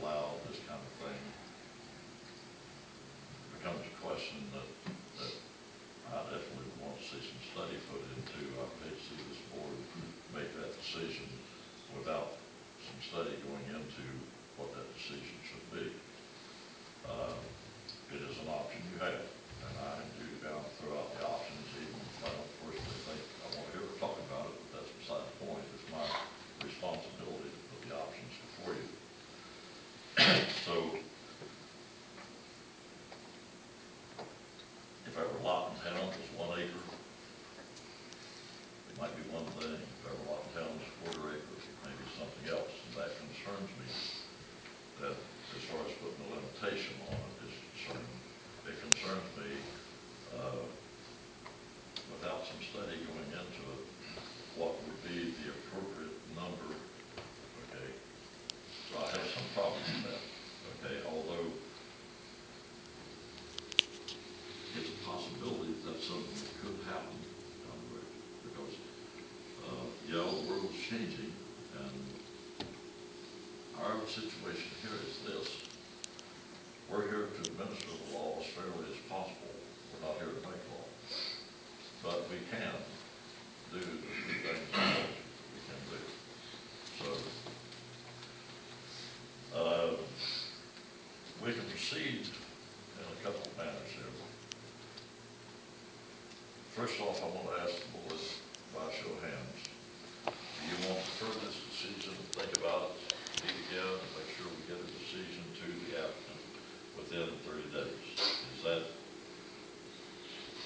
allowed, this kind of thing, becomes a question that I definitely want to see some study put into. I hate to see this board make that decision without some study going into what that decision should be. Uh, It is an option you have, and I do kind of throw out the options, even if I don't personally think I want to hear her talk about it, but that's beside the point. It's my responsibility to put the options before you. So if every lot in town is one acre, it might be one thing. If every lot in town is a quarter acre, it may be something else. And that concerns me, that as far as putting a limitation on it is concerned. It concerns me, uh, without some study going into it, what would be the appropriate number, okay? So I have some problems with that, okay, although it's a possibility that that's something that could happen down the road, because, uh, yeah, the world's changing, and our situation here is this. We're here to administer the law as fairly as possible, we're not here to make law. But we can do the things we can do. So, uh, we can proceed in a couple of manners here. First off, I want to ask the board, by show of hands, you want to defer this decision, think about it, meet again, and make sure we get a decision to the applicant within thirty days? Is that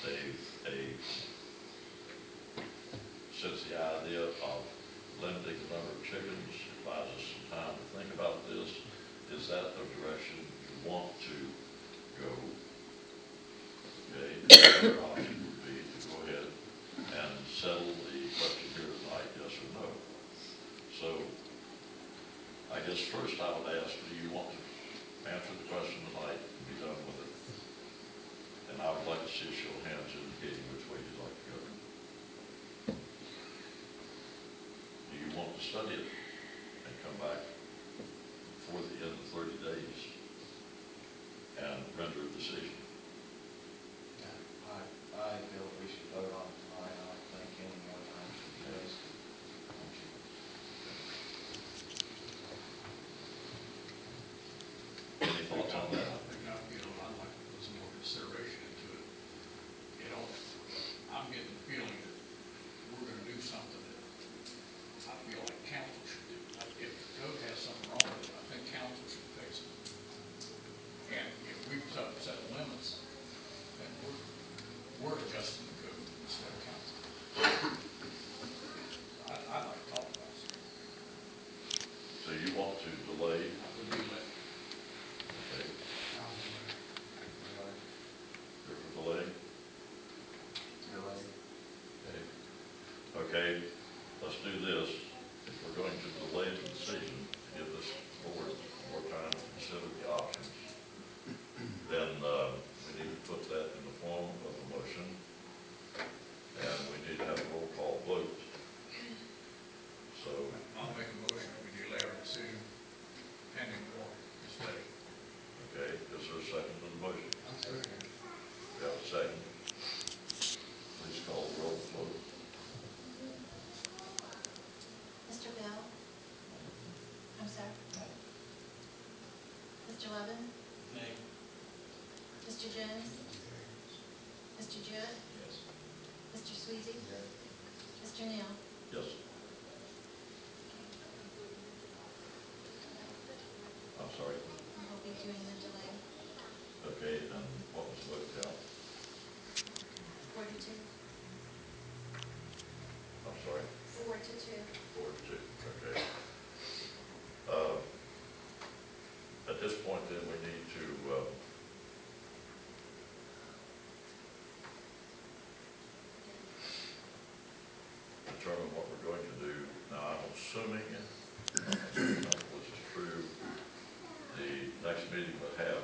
a, a, since the idea of limiting the number of chickens buys us some time to think about this, is that the direction you want to go? Okay, the other option would be to go ahead and settle the question here tonight, yes or no. So, I guess first I would ask, do you want to answer the question tonight and be done with it? And I would like to see a show of hands indicating which way you'd like to go. Do you want to study it and come back before the end of thirty days and render a decision? I, I feel that we should vote on it tonight, I don't think any more time should be wasted. Don't you? Any thoughts on that? I think, I- you know, I'd like to put some more consideration into it. You know, I'm getting the feeling that we're gonna do something that I feel like council should do. I- If the code has something wrong with it, I think council should fix it. And if we've set, set limits, then we're, we're adjusting the code instead of council. I, I'd like to talk about it. So you want I would be okay, Delay, you're for delay, delay. okay? Okay, let's do this. If we're going to delay the decision, to give this board more time to consider the options, then, uh, we need to put that in the form of a motion, and we need to have a roll call vote. So, I'll make a motion, we delay our decision pending more study. okay, is there a second to the motion? Second. We have a second. Please call the roll, vote. Mr. Bell? I'm sorry? Mr. Levin? Nay. Mr. Jones? Mr. Jewett? Yes. Mr. Sweezy? Mr. Neal? Yes. I'm sorry. We'll be doing the delay. Okay, and what was the vote count? Four to two. I'm sorry, Four to two. four to two, okay. Uh, At this point then, we need to, uh, determine what we're going to do. Now, I'm assuming, if this is true, the next meeting we have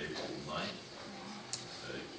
April ninth. Okay,